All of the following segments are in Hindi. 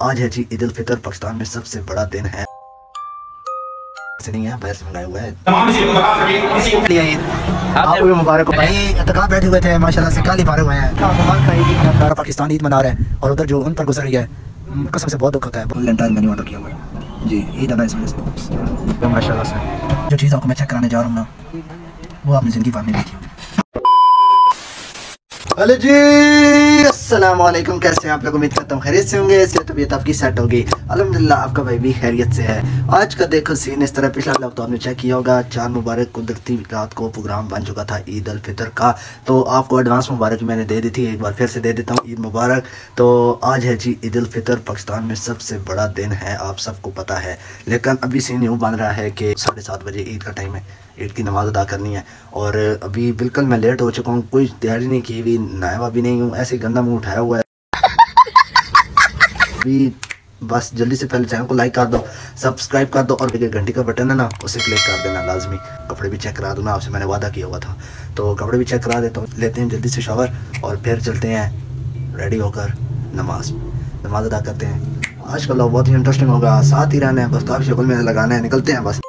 आज है जी ईद उल फितर पाकिस्तान में सबसे बड़ा दिन है। नहीं है पैसे मंगाए हुए हैं। आपको मुबारक भाई कहाँ बैठे हुए थे माशाल्लाह से कल ही हुए हैं। पाकिस्तान ईद मना रहा है और उधर जो उन पर गुजर रही है कसम से बहुत दुख होता है। मेन्यू ऑर्डर किया हुआ है। जी ईद आना इस वजह से। तो माशाल्लाह से। जो चीज़ आपको मैं चेक कराने जा रहा हूँ ना वो आपने ज़िंदगी भर में देखी जी वालेकुम कैसे हैं आप लोग? उम्मीद करता हूँ खैरियत से होंगे, इसलिए तबीयत आपकी सेट होगी। अल्हम्दुलिल्लाह, आपका भाई भी खैरियत से है। आज का देखो सीन इस तरह पिछला लोग तो आपने चेक किया होगा, चार मुबारक कुदरती रात को प्रोग्राम बन चुका था ईद उल फितर का। तो आपको एडवांस मुबारक मैंने दे दी थी, एक बार फिर से दे देता हूँ, ईद मुबारक। तो आज है जी ईद उल फितर, पाकिस्तान में सबसे बड़ा दिन है, आप सबको पता है। लेकिन अभी सीन यूँ बन रहा है कि साढ़े बजे ईद का टाइम है। ईद की नमाज़ अदा करनी है। और अभी बिल्कुल मैं लेट हो चुका हूँ, कोई तैयारी नहीं की हुई नया भी नहीं हूँ, ऐसे गंदा मुँह उठाया हुआ है। अभी बस जल्दी से पहले चैनल को लाइक कर दो सब्सक्राइब कर दो और एक घंटी का बटन है ना, उसे क्लिक कर देना लाजमी। कपड़े भी चेक करा दूँ मैं आपसे मैंने वादा किया हुआ था। तो कपड़े भी चेक करा देता हूँ, लेते हैं जल्दी से शावर और फिर चलते हैं रेडी होकर नमाज़। नमाज़ अदा करते हैं। आज का लोग बहुत ही इंटरेस्टिंग होगा, साथ ही रहना है, बस काफ़ी शक्ल में लगाना है, निकलते हैं बस।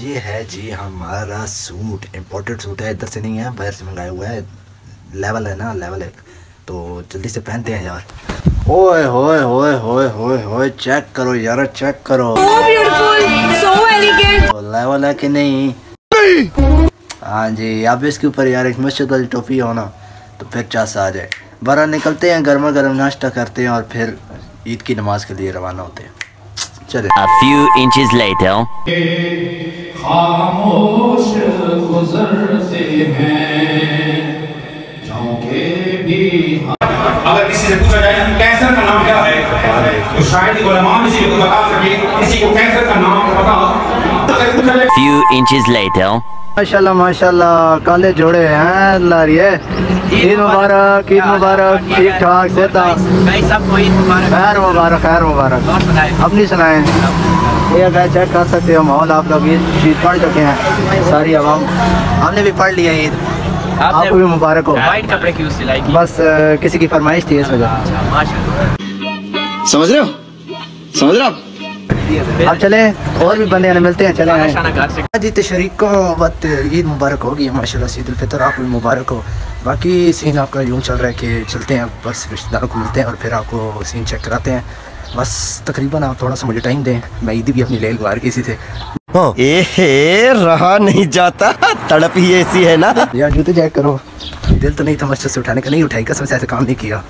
ये है जी हमारा सूट इम्पोर्टेड सूट है इधर से नहीं है बाहर से मंगाया हुआ है। लेवल है ना लेवल एक। तो जल्दी से पहनते हैं यार। ओए होए होए होए होए होए चेक करो यार चेक करो। लेवल है कि नहीं? हाँ जी अब इसके ऊपर यार एक मस्जिद वाली टोपी हो ना तो फिर चास आ जाए। बारह निकलते हैं गर्मा गर्म नाश्ता करते हैं और फिर ईद की नमाज़ के लिए रवाना होते हैं। चले A few inches later. खामोश गुजरते हैं झोंके भी अगर किसी से पूछा जाए कि कैंसर का नाम क्या है तो शायद ही गुलामान किसी को बता सके Few inches later. माशाल्लाह माशाल्लाह काले जोड़े हैं रे। ईद मुबारक ईद मुबारक ठीक ठाक से था खैर मुबारक खैर मुबारक। अपनी सुनाए। ये गाय चेक कर सकते हो माहौल आप लोग ईद ईद पढ़ चुके हैं। सारी आवाम। हमने भी पढ़ लिया ईद। आपको भी मुबारक हो। वाइट कपड़े की उससे लाइक बस किसी की फरमाइश थी इस वजह समझ रहे हो? समझ रहे हो अब चले और भी बंदे आने मिलते हैं चले से जी तशरीक को वक्त ईद मुबारक होगी माशाल्लाह से ईद फितर आपको भी मुबारक हो। बाकी सीन आपका यूँ चल रहा है कि चलते हैं बस रिश्तेदारों को मिलते हैं और फिर आपको सीन चेक कराते हैं। बस तकरीबन आप थोड़ा सा मुझे टाइम दें मैं ईद भी अपनी ले लगा किसी से। ए रहा नहीं जाता तड़प ही ऐसी है ना। यार जूते चेक करो दिल तो नहीं था मस्जिद से उठाने का नहीं उठाई कसम से ऐसे काम नहीं किया।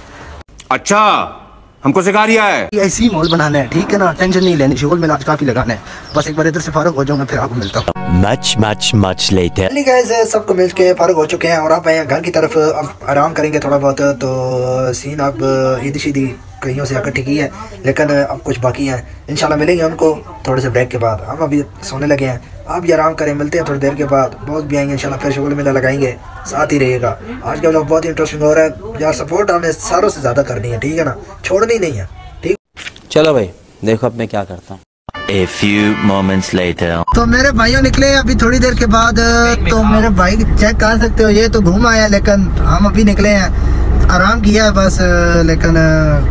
अच्छा। हमको सिखा रिया है। ऐसी मॉल बनाना है ठीक है ना? टेंशन नहीं लेनी शुगल में आज काफ़ी लगाना है। बस एक बार इधर से फारूक हो जाऊँगा फिर आपको मिलता हूँ। Much, much, much later. चलिए गाइस सबको मिल के फारूक हो चुके हैं और आप आए घर की तरफ़। अब आराम करेंगे थोड़ा बहुत तो सीन अब ईद शीदी कहीं से इकट्ठी की है लेकिन अब कुछ बाकी हैं। इंशाल्लाह मिलेंगे उनको थोड़े से ब्रेक के बाद। हम अभी सोने लगे हैं। आप भी आराम करें मिलते हैं थोड़ी देर के बाद। बहुत भी आएँगे इंशाल्लाह फिर शुगल मेला लगाएँगे साथ ही रहेगा। आज का लोग बहुत इंटरेस्टिंग हो रहा है यार सपोर्ट हमने सारों से ज़्यादा करनी है ठीक है ना? छोड़नी नहीं है ठीक? चलो भाई देखो अब मैं क्या करता हूँ। A few moments later. तो मेरे भाइयों निकले अभी थोड़ी देर के बाद तो मेरे भाई चेक कर सकते हो ये तो घूम आया लेकिन हम अभी निकले हैं। आराम किया है बस लेकिन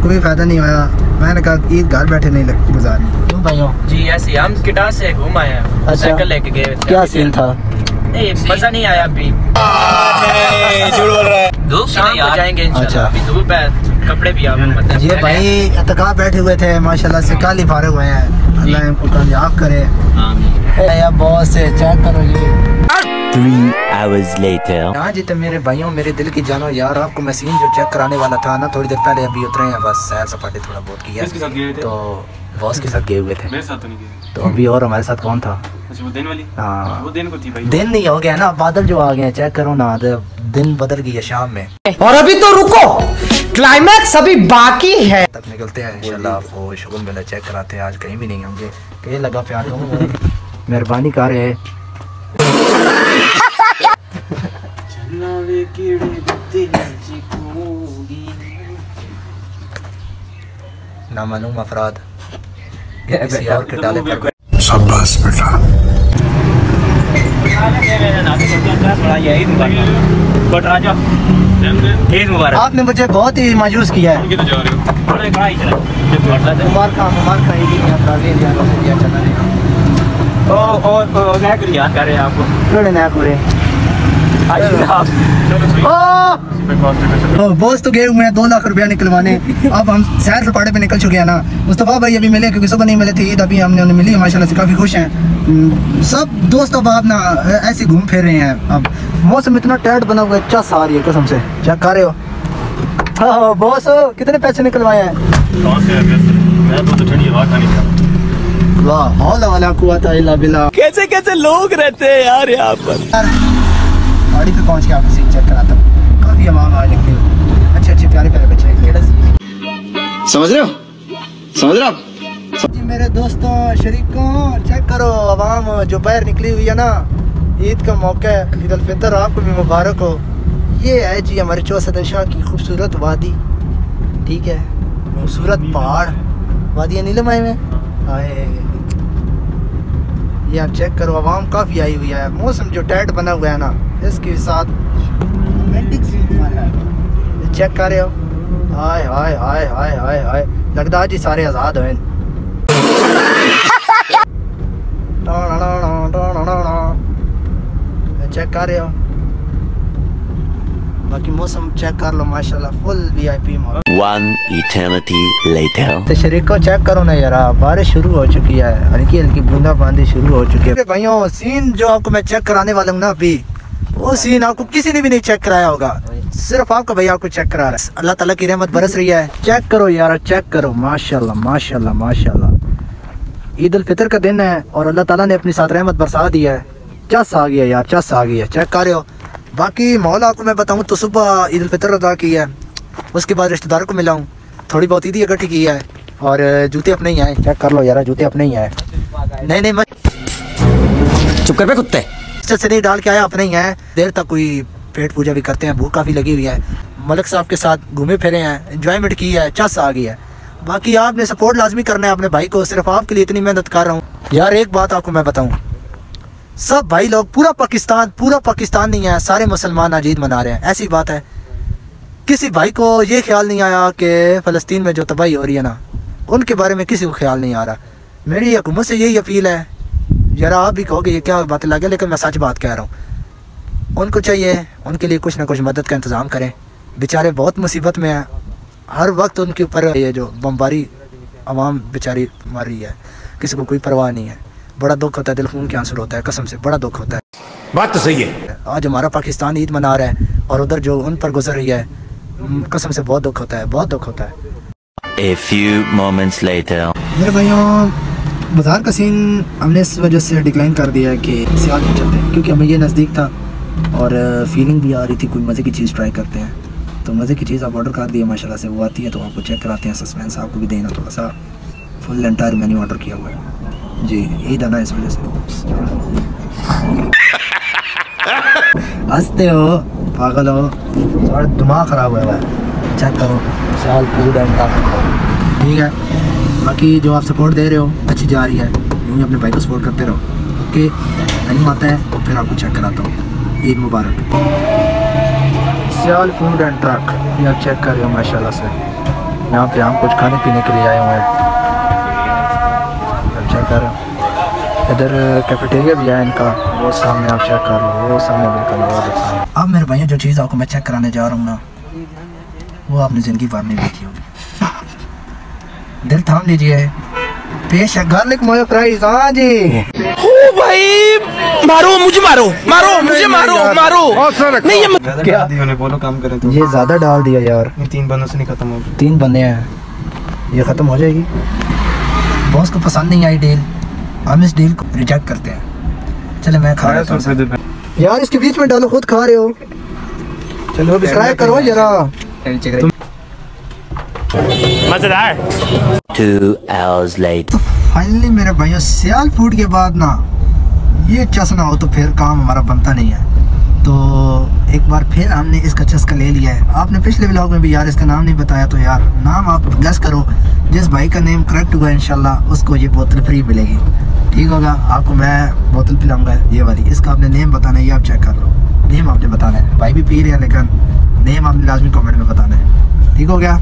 कोई फ़ायदा नहीं हुआ मैंने कहा ईद घर बैठे नहीं लग- गुजारनी क्यों हो? जी ऐसे हम किटा से घूम आए हैं। अच्छा। साइकिल लेके गए। क्या सीन था? नहीं मज़ा नहीं आया अभी। धूप शाम को जाएँगे अच्छा। अभी धूप है कपड़े भी है। ये भाई एतकाफ बैठे हुए थे माशाल्लाह से काली फारे हुए हैं। अल्लाह इनको कामयाब करे। या बॉस से चेक करो ये Three hours later. हाँ जी तो मेरे भाइयों मेरे दिल की जानो यार आपको मैं सीन जो चेक कराने वाला था ना थोड़ी देर पहले अभी उतरे हैं बस सैर सपाटे थोड़ा बहुत किया। तो बॉस के साथ गए हुए थे। मेरे साथ तो नहीं गए। तो अभी और हमारे साथ कौन था? अच्छा वो दिन वाली? हाँ। वो दिन को थी भाई। दिन नहीं हो गया ना बादल जो आ गए चेक करो ना दिन बदल गई है शाम में। और अभी तो रुको! क्लाइमैक्स अभी बाकी है। तक निकलते हैं, इंशाल्लाह आपको शुगल मेला चेक कराते हैं, आज कहीं भी नहीं होंगे। कहीं लगा प्यार मेहरबानी कर रहे नामालूम अफराद। किसी और के डाले पर बट राजा ईद मुबारक। आपने मुझे बहुत ही मायूस किया है। बड़े कढ़ाई चला कुमार खान कुमार खान ईदी में ताज़ी इंडिया का इंडिया चला रहे ओ ओ ओ मैं कर याद रहे हैं आपको। पूरे बॉस तो गए हुए हैं दो लाख रुपया निकलवाने। अब हम सैर सपाटे पे निकल चुके हैं ना। मुस्तफ़ा भाई अभी मिले क्योंकि सुबह नहीं मिले थे ईद अभी हमने उन्हें मिली माशाल्लाह से काफ़ी खुश हैं। हम्म, सब दोस्त अब आप ना ऐसे घूम फिर रहे हैं अब। मौसम इतना टाइट बना हुआ है चस आ रही है कसम से। चेक कर रहे हो? हाँ बॉस कितने पैसे निकलवाए हैं? वाह हौला वाला कुव्वत इल्ला बिल्लाह कैसे कैसे लोग रहते हैं यार यहाँ पर। गाड़ी पे पहुँच के आपको चेक कराता हूँ। काफ़ी आवाम आज निकली हुई। अच्छे अच्छे प्यारे प्यारे बच्चे। निकले समझ रहे हो? समझ रहे हो जी मेरे दोस्तों शरीकों चेक करो आवाम जो बाहर निकली हुई है ना ईद का मौका है ईद उल फितर आपको भी मुबारक हो। ये है जी हमारे चौसठ शाह की खूबसूरत वादी। ठीक है? खूबसूरत पहाड़। वादी नीलमाई में? आए ये आप चेक करो आवाम काफ़ी आई हुई है। मौसम जो टाइट बना हुआ है ना इसके साथ चेक कर रहे हो? हाय हाय हाय हाय हाय हाय। लगता जी सारे आज़ाद हुए चेक कर रहे हो? बाकी मौसम चेक कर लो माशाल्लाह full VIP mall One eternity later. तो शरीक को चेक करो ना यार बारिश शुरू हो चुकी है। हल्की हल्की बूंदा बांदी शुरू हो चुकी है। भाइयों सीन जो आपको मैं चेक कराने वाला हूँ ना अभी वो सीन आपको किसी ने भी नहीं चेक कराया होगा। सिर्फ़ आपका भैया आपको चेक करा रहा है। अल्लाह ताला की रहमत बरस रही है। चेक करो यार चेक करो। माशाल्लाह माशाल्लाह माशाल्लाह। ईद उल फितर का दिन है और अल्लाह ताला ने अपनी साथ रहमत बरसा दी है। चस आ गया यार चस आ गया। चेक कर रहे हो। बाकी माहौल आपको मैं बताऊँ तो सुबह ईद उल फितर अदा की है। उसके बाद रिश्तेदारों को मिला हूँ। थोड़ी बहुत ईदी इकट्ठी की है और जूते अपने ही आए। चेक कर लो यार जूते अपने ही आए। नहीं नहीं मत चुप कर पे कुत्ते। से नहीं डाल के आया अपने ही है देर तक कोई पेट पूजा भी करते हैं, भूख काफ़ी लगी हुई है। मलक साहब के साथ घूमे फिरे हैं इंजॉयमेंट की है, चस आ गई है। बाकी आपने सपोर्ट लाजमी करना है अपने भाई को, सिर्फ़ आपके लिए इतनी मेहनत कर रहा हूँ। यार, एक बात आपको मैं बताऊँ। सब भाई लोग, पूरा पाकिस्तान पूरा पाकिस्तान नहीं है, सारे मुसलमान आज ईद मना रहे हैं। ऐसी बात है। किसी भाई को ये ख्याल नहीं आया कि फ़लस्तीन में जो तबाही हो रही है ना, उनके बारे में किसी को ख्याल नहीं आ रहा। मेरी हुकूमत से यही अपील है। जरा आप भी कहोगे ये क्या बात लगे, लेकिन मैं सच बात कह रहा हूँ। उनको चाहिए उनके लिए कुछ ना कुछ मदद का इंतज़ाम करें। बेचारे बहुत मुसीबत में हैं। हर वक्त उनके ऊपर ये जो बमबारी आवाम बेचारी मर रही है। किसी को कोई परवाह नहीं है। बड़ा दुख होता है दिल खून के आंसर होता है कसम से बड़ा दुख होता है। बात तो सही है। आज हमारा पाकिस्तान ईद मना रहा है और उधर जो उन पर गुजर रही है कसम से बहुत दुख होता है बहुत दुख होता है। A few moments later. मेरे भाइयों बाज़ार का सीन हमने इस वजह से डिक्लाइन कर दिया है कि सियाल में चलते हैं क्योंकि हमें ये नज़दीक था। और फीलिंग भी आ रही थी, कोई मज़े की चीज़ ट्राई करते हैं। तो मज़े की चीज़ आप ऑर्डर कर दिए, माशाल्लाह से वो आती है तो आपको चेक कराते हैं सस्पेंस आपको भी देना थोड़ा सा फुल एंटायर मेन्यू ऑर्डर किया हुआ है। जी ईद आना इस वजह से। हँसते हो, पागल हो। थोड़ा दिमाग ख़राब हुआ है चेक करो साल फ़ूड एंड ठीक है, बाकी जो आप सपोर्ट दे रहे हो, अच्छी जा रही है। यूँ ही अपने भाई को सपोर्ट करते रहो। ओके, नहीं आता है तो फिर आपको चेक कराता हूँ। ईद मुबारक। सियाल फ़ूड एंड ट्रक ये आप चेक कर रहे हो, माशाल्लाह से। यहाँ पे हम कुछ खाने पीने के लिए आए हुए हैं। आप चेक कर रहे हो। इधर कैफेटेरिया भी है इनका, वो सामने आप चेक कर लो, वो सामने बिल्कुल अब मेरे भैया जो चीज़ आपको मैं चेक कराने जा रहा हूँ ना, वो आपने ज़िंदगी भर नहीं देखी होगी। दिल थाम लीजिए। पेश है गार्लिक मोयो फ्राइज हाँ जी भाई! मारो मुझे मारो मारो मुझे मारो मारो। नहीं ये मत क्या? बोलो काम करें तो। ये ज़्यादा डाल दिया यार। तीन बंदों से नहीं खत्म होगी। तीन बंदे हैं। ये ख़त्म हो जाएगी। बॉस को पसंद नहीं आई डील। हम इस डील को रिजेक्ट करते हैं। चले मैं खा रहा हूँ। यार इसके बीच में डालो खुद खा रहे हो। चलो ट्राई करो जरा। later. फाइनली मेरे भाइयों सियाल फ़ूड के बाद ना ये चसना हो तो फिर काम हमारा बनता नहीं है। तो एक बार फिर हमने इसका चस्का ले लिया है। आपने पिछले ब्लॉग में भी यार इसका नाम नहीं बताया तो यार नाम आप गस करो। जिस भाई का नेम करेक्ट हुआ इंशाल्लाह उसको ये बोतल फ्री मिलेगी। ठीक होगा? आपको मैं बोतल पिलाऊँगा ये वाली। इसका आपने नेम बताना है ये आप चेक कर लो। नेम आपने बताना है। भाई भी पी रहे हैं लेकिन नेम आपने लाजमी कमेंट में बताना है। ठीक हो गया?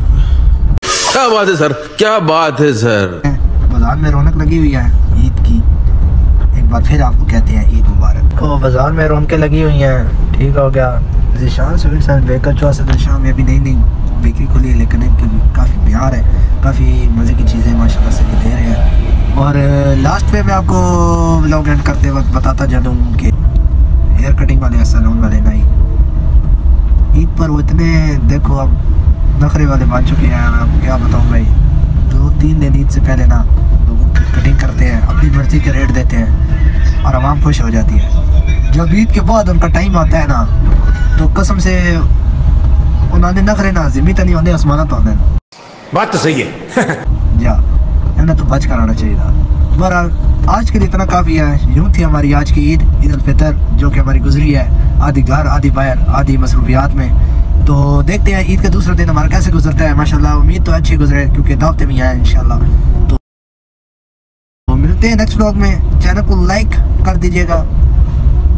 क्या बात है सर? क्या बात है सर? बाज़ार में रौनक लगी हुई है। एक बार फिर आपको कहते हैं ईद मुबारक। तो बाज़ार में रौनकें लगी हुई हैं। ठीक हो गया। जिशान सुबह सर बेकर चौसठ शाम में अभी नई नई बेकरी खुली है लेकिन इनकी काफ़ी प्यार है काफ़ी मज़े की चीज़ें माशाल्लाह से दे रहे हैं। और लास्ट में मैं आपको व्लॉग एंड करते वक्त बताता चलूँ कि हेयर कटिंग वाले सैलून वाले नहीं। ईद पर वो इतने देखो अब नखरे वाले बन चुके हैं मैं आपको क्या बताऊँ भाई। दो तीन दिन ईद से पहले ना कटिंग करते हैं अपनी मर्ज़ी के रेट देते हैं और आवाम खुश हो जाती है। जब ईद के बाद उनका टाइम आता है ना तो कसम से उन्होंने नखरे ना जिम्मी तो नहीं होंगे आसमाना तो बात तो सही है। जा इन्हें तो बच कर आना चाहिए था। बहरहाल आज के लिए इतना काफ़ी है। यूँ थी हमारी आज की ईद ईद उल फितर जो कि हमारी गुजरी है आधी घर आधी बाहर आधी मसरूफियात में। तो देखते हैं ईद का दूसरा दिन हमारा कैसे गुजरता है। माशाल्लाह उम्मीद तो अच्छी गुजरे क्योंकि दावतें भी आए इंशाल्लाह। तो मिलते हैं नेक्स्ट ब्लॉग में। चैनल को लाइक कर दीजिएगा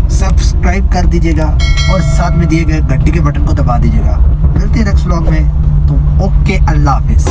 सब्सक्राइब कर दीजिएगा, और साथ में दिए गए घंटी के बटन को दबा दीजिएगा। मिलते हैं नेक्स्ट ब्लॉग में तो ओके, अल्लाह हाफिज़।